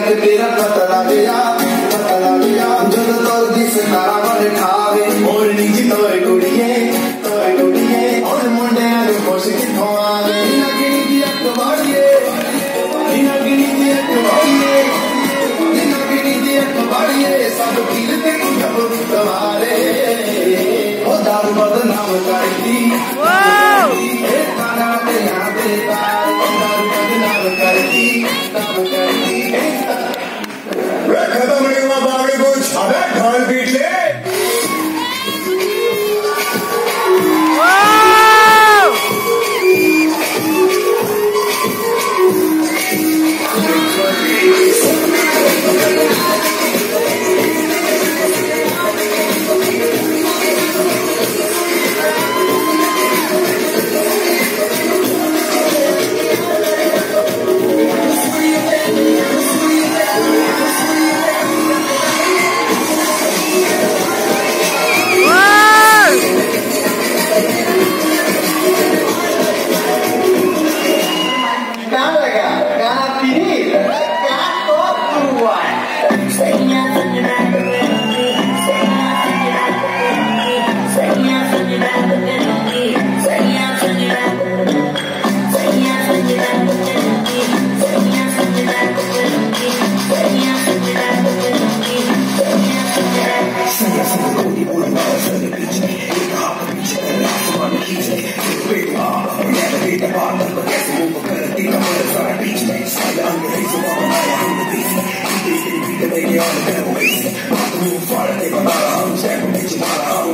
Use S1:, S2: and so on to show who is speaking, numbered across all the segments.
S1: कि तेरा पता गया पता गया जब तो जिस तारा वाले खावे। और नीचे तोए कुड़िए तोए कुड़िए और मुंडे आने खुश किथों आवे। बिना गिनी दी अखबारिए बिना गिनी दी अखबारिए बिना गिनी दी अखबारिए सब पीर ते जब तुम्हारे ओ दारू बदनाम करती
S2: खत्म नहीं हुआ बावड़ी कुछ अबे ढोल पीट ले।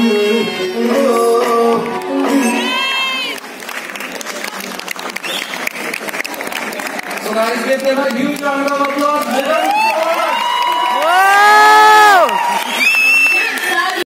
S1: So guys, give them a huge round of applause.